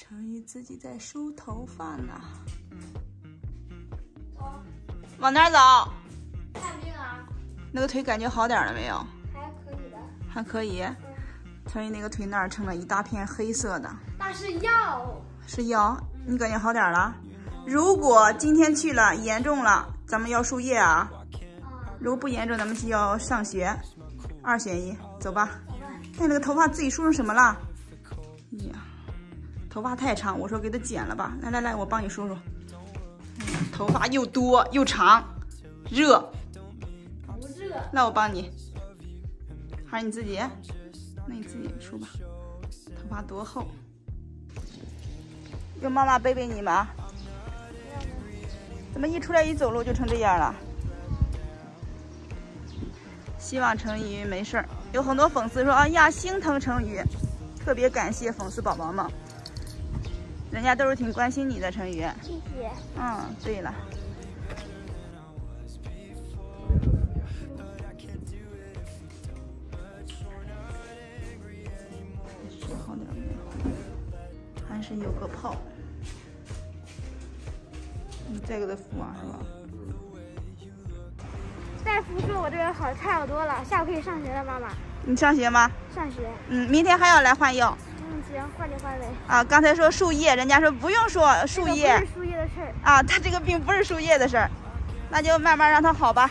成宇自己在梳头发呢。往哪走？看病啊？那个腿感觉好点了没有？还可以的。还可以。成宇那个腿那儿成了一大片黑色的。那是药。是药？你感觉好点了？如果今天去了严重了，咱们要输液啊。如果不严重，咱们就要上学。二选一，走吧。看那个头发自己梳成什么了？呀，头发太长，我说给它剪了吧。来来来，我帮你梳梳。头发又多又长，热。不热。那我帮你。还是你自己？那你自己梳吧。头发多厚？用妈妈背背你吗？怎么一出来一走路就成这样了？希望成宇没事儿。有很多粉丝说：“哎呀，心疼成宇。”特别感谢粉丝宝宝们，人家都是挺关心你的，陈宇。谢谢。嗯，对了。是好点没有？还是有个泡。你再给他敷啊，是吧？大夫说我这个好差不多了，下午可以上学了，妈妈。你上学吗？上学。嗯，明天还要来换药。嗯，行，换就换呗。啊，刚才说树叶，人家说不用说树叶。不是输液的事儿。啊，他这个病不是树叶的事儿，那就慢慢让他好吧。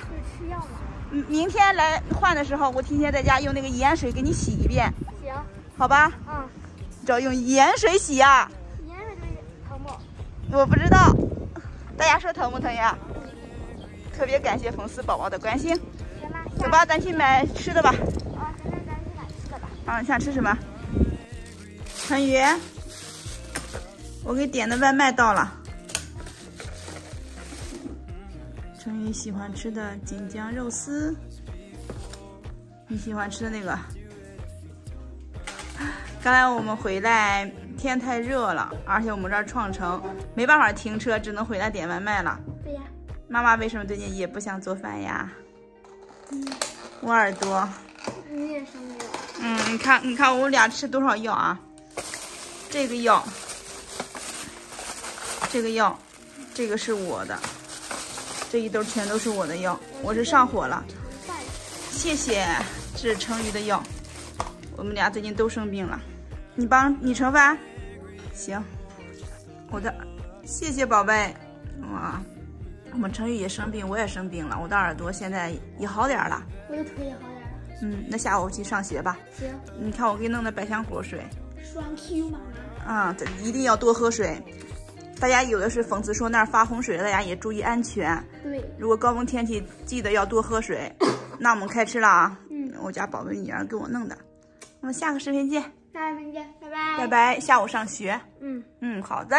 嗯，明天来换的时候，我提前在家用那个盐水给你洗一遍。行。好吧。嗯。要用盐水洗呀。盐水就疼不？我不知道，大家说疼不疼呀？特别感谢粉丝宝宝的关心。行吧。走吧，咱去买吃的吧。啊，你想吃什么？成宇，我给点的外卖到了。陈宇喜欢吃的锦江肉丝，你喜欢吃的那个。刚才我们回来，天太热了，而且我们这儿创城没办法停车，只能回来点外卖了。对呀。妈妈为什么最近也不想做饭呀？我耳朵。你也生病。嗯，你看，你看我们俩吃多少药啊？这个药，这个药，这个是我的，这一兜全都是我的药。我是上火了，谢谢，这是成宇的药。我们俩最近都生病了，你帮你盛饭，行。我的，谢谢宝贝。哇，我们成宇也生病，我也生病了，我的耳朵现在也好点了，我的腿也好点了。嗯，那下午去上学吧。行。你看我给你弄的百香果水。双 Q 吗？啊，这一定要多喝水。大家有的是粉丝说那儿发洪水，大家也注意安全。对。如果高温天气，记得要多喝水。那我们开吃了啊。嗯。我家宝贝女儿给我弄的。我们下个视频见。下个视频见，拜拜。拜拜。下午上学。嗯。嗯，好的。